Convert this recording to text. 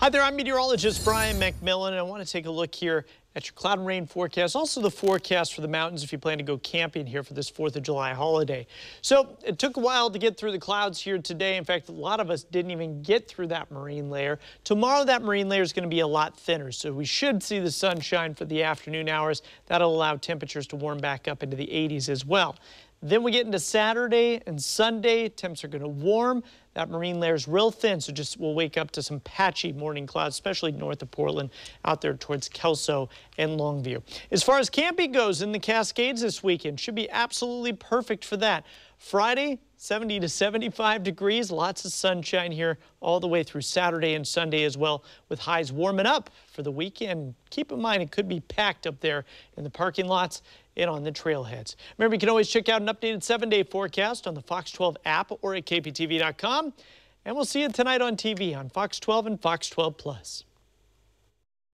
Hi there, I'm meteorologist Brian McMillan, and I want to take a look here at your cloud and rain forecast, also the forecast for the mountains if you plan to go camping here for this 4th of July holiday. So it took a while to get through the clouds here today. In fact, a lot of us didn't even get through that marine layer. Tomorrow, that marine layer is going to be a lot thinner, so we should see the sunshine for the afternoon hours. That'll allow temperatures to warm back up into the 80s as well. Then we get into Saturday and Sunday. Temps are going to warm. That marine layer is real thin, so just we'll wake up to some patchy morning clouds, especially north of Portland, out there towards Kelso and Longview. As far as camping goes in the Cascades this weekend, should be absolutely perfect for that. Friday, 70 to 75 degrees, lots of sunshine here all the way through Saturday and Sunday as well, with highs warming up for the weekend. Keep in mind, it could be packed up there in the parking lots and on the trailheads. Remember, you can always check out an updated seven-day forecast on the Fox 12 app or at kptv.com. And we'll see you tonight on TV on Fox 12 and Fox 12 Plus.